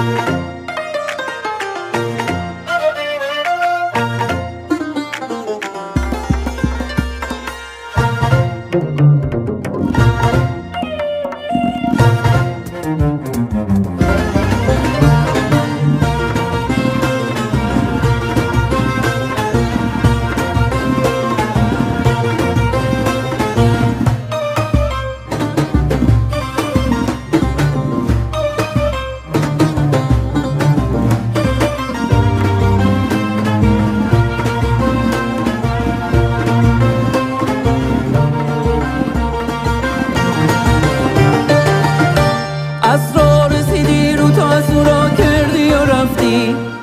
از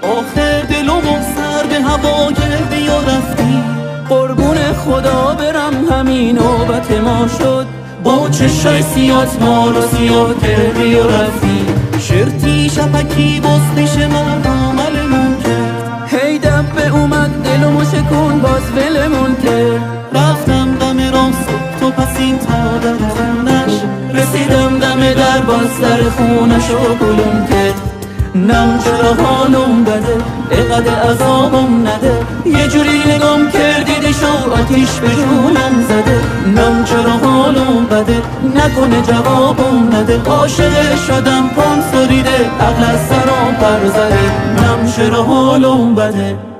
آخر دلم و سر به هوا کردی و رفتی. قربون خدا برم همین نوبت ما شد. با چشای سیات ما رو سیاه کردی و رفتی. شرطی شپکی بستش من عملمون کرد. هی دبه اومد دلمو شکون باز ولمون کرد. رفتم دم راست تو پس این تا در خونش رسیدم دم در باز در خونش و گلون کرد. نم چرا حالم بده اقد عذابم نده. یه جوری نگام کردی شو آتیش به جونم زده. نم چرا حالم بده نکنه جوابم نده. عاشق شدم پام سریده عقل از سرام پر زده. نم چرا حالم بده.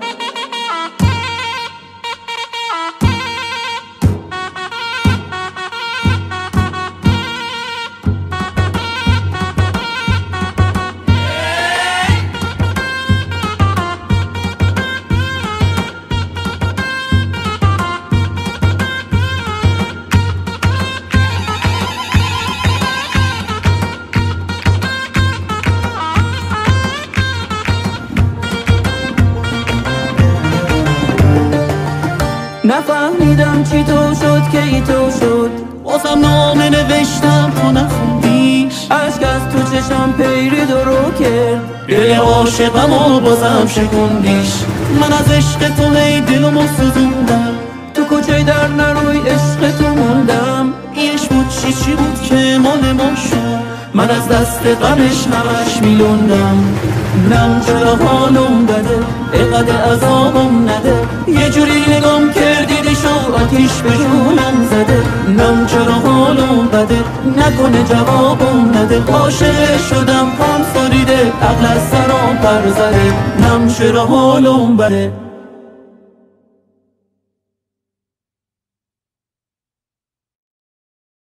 نفهمیدم چی تو شد که ای تو شد. بازم نامه نوشتم تو نخوندیش. عشق از تو چشم پیری درو کرد. دل عاشقم و بازم شکندیش من از عشق تو هی دلمو سوزوندم. تو کجای در نروی عشق تو موندم. ایش بود چی چی بود که مال ما شد. من از دست غمش همش میلوندم. نم چرا حالم بده؟ اقد عذابم نده. یه جوری نگام آتیش به جونم زده. نم چرا حالم بده نکنه جوابم نده عاشق شدم پام سریده عقل از سرام پر زده. نم چرا حالم بده